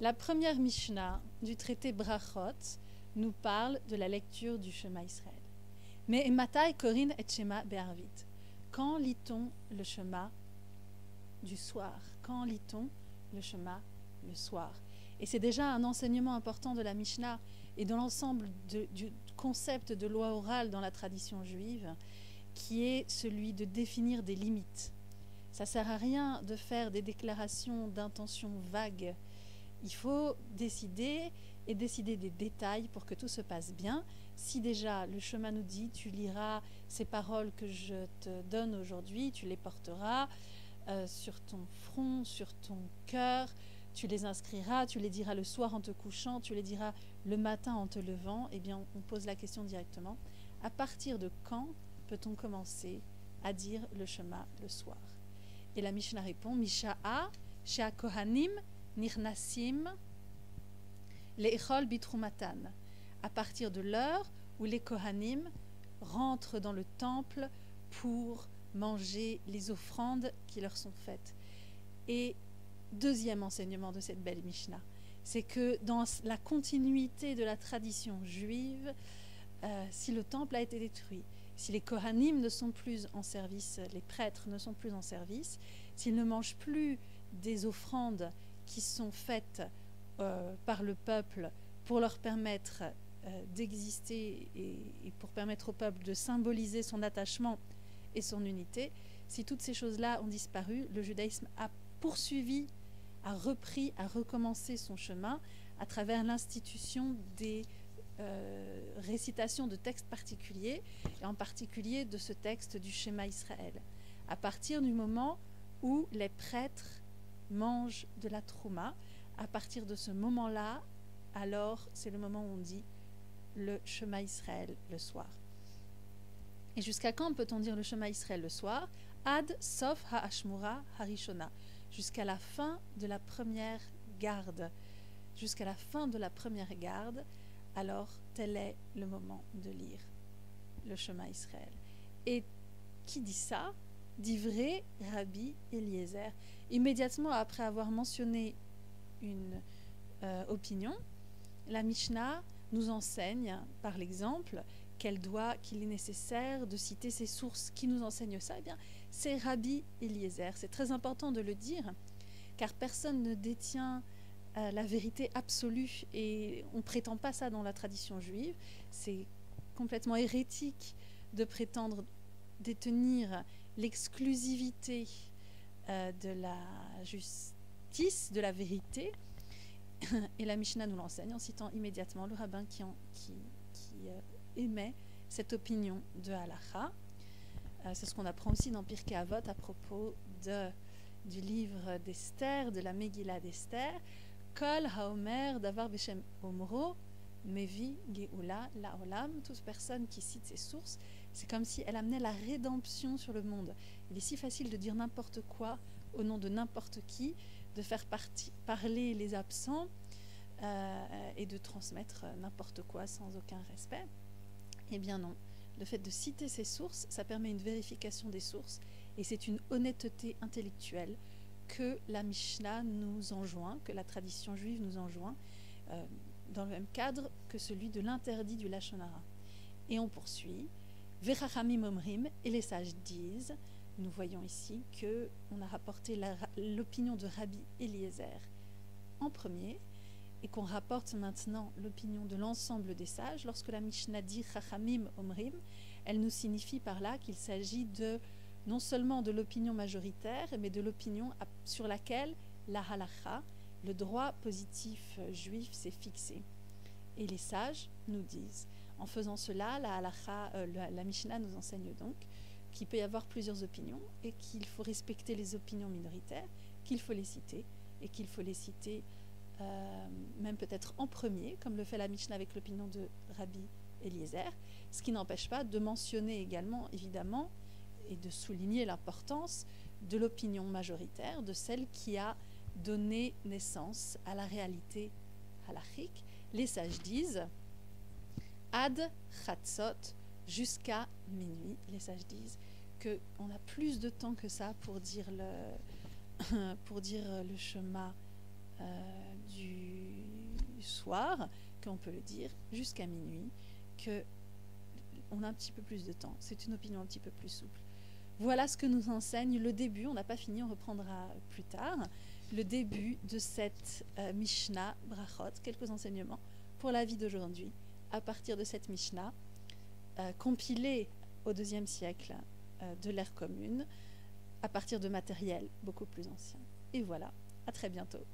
La première Mishnah du traité Brachot nous parle de la lecture du Shema Israël. Mais Matai Korin et Shema Be'arvit. Quand lit-on le Shema du soir? Quand lit-on le Shema le soir? Et c'est déjà un enseignement important de la Mishnah et de l'ensemble du concept de loi orale dans la tradition juive, qui est celui de définir des limites. Ça sert à rien de faire des déclarations d'intention vagues. Il faut décider et décider des détails pour que tout se passe bien. Si déjà le chemin nous dit tu liras ces paroles que je te donne aujourd'hui, tu les porteras euh, sur ton front, sur ton cœur, tu les inscriras, tu les diras le soir en te couchant, tu les diras le matin en te levant, eh bien on pose la question directement. À partir de quand peut-on commencer à dire le chemin le soir? Et la Mishnah répond Misha'a, Shea Kohanim, Nirnasim, Le'echol Bitrumatan. À partir de l'heure où les Kohanim rentrent dans le temple pour manger les offrandes qui leur sont faites. Et deuxième enseignement de cette belle Mishnah, c'est que dans la continuité de la tradition juive, euh, si le temple a été détruit, si les Kohanim ne sont plus en service, les prêtres ne sont plus en service, s'ils ne mangent plus des offrandes qui sont faites euh, par le peuple pour leur permettre euh, d'exister et, pour permettre au peuple de symboliser son attachement et son unité, si toutes ces choses-là ont disparu, le judaïsme a poursuivi, a repris, a recommencé son chemin à travers l'institution des euh, récitations de textes particuliers, et en particulier de ce texte du schéma Israël. À partir du moment où les prêtres mangent de la trouma, à partir de ce moment-là, alors c'est le moment où on dit le chemin Israël le soir. Et jusqu'à quand peut-on dire le chemin Israël le soir? Ad sof ha'ashmura harishona. Jusqu'à la fin de la première garde. Jusqu'à la fin de la première garde, alors tel est le moment de lire le chemin Israël. Et qui dit ça? Dit vrai Rabbi Eliezer. Immédiatement après avoir mentionné une euh, opinion, la Mishnah nous enseigne par l'exemple qu'elle doit, qu'il est nécessaire de citer ses sources. Qui nous enseigne ça Eh bien, c'est Rabbi Eliezer. C'est très important de le dire, car personne ne détient euh, la vérité absolue et on ne prétend pas ça dans la tradition juive. C'est complètement hérétique de prétendre détenir l'exclusivité euh, de la justice, de la vérité. Et la Mishnah nous l'enseigne en citant immédiatement le rabbin qui, euh, émet cette opinion de halacha. Euh, c'est ce qu'on apprend aussi dans Pirkei Avot à propos du livre d'Esther, de la Megillah d'Esther. Kol haomer davar beshem omro mevi geula laolam. Toute personne qui cite ses sources, c'est comme si elle amenait la rédemption sur le monde. Il est si facile de dire n'importe quoi au nom de n'importe qui, de faire parler les absents euh, et de transmettre n'importe quoi sans aucun respect. Eh bien non. Le fait de citer ses sources, ça permet une vérification des sources et c'est une honnêteté intellectuelle que la Mishnah nous enjoint, que la tradition juive nous enjoint, euh, dans le même cadre que celui de l'interdit du Lachonara. Et on poursuit. Verachamim omrim, et les sages disent, nous voyons ici que on a rapporté l'opinion de Rabbi Eliezer en premier, et qu'on rapporte maintenant l'opinion de l'ensemble des sages, lorsque la Mishnah dit Chachamim Omrim, elle nous signifie par là qu'il s'agit de non seulement de l'opinion majoritaire, mais de l'opinion sur laquelle la halacha, le droit positif juif, s'est fixé. Et les sages nous disent, en faisant cela, euh, la Mishnah nous enseigne donc qu'il peut y avoir plusieurs opinions et qu'il faut respecter les opinions minoritaires, qu'il faut les citer et qu'il faut les citer euh, même peut-être en premier, comme le fait la Mishnah avec l'opinion de Rabbi Eliezer, ce qui n'empêche pas de mentionner également, évidemment, et de souligner l'importance de l'opinion majoritaire, de celle qui a donné naissance à la réalité halachique. Les sages disent ad chatzot jusqu'à minuit. Les sages disent que on a plus de temps que ça pour dire le pour dire le chemin euh, du soir, qu'on peut le dire, jusqu'à minuit, que on a un petit peu plus de temps. C'est une opinion un petit peu plus souple. Voilà ce que nous enseigne le début, on n'a pas fini, on reprendra plus tard, le début de cette euh, Mishnah Brachot, quelques enseignements pour la vie d'aujourd'hui, à partir de cette Mishnah, euh, compilée au deuxième siècle euh, de l'ère commune, à partir de matériel beaucoup plus ancien. Et voilà, à très bientôt.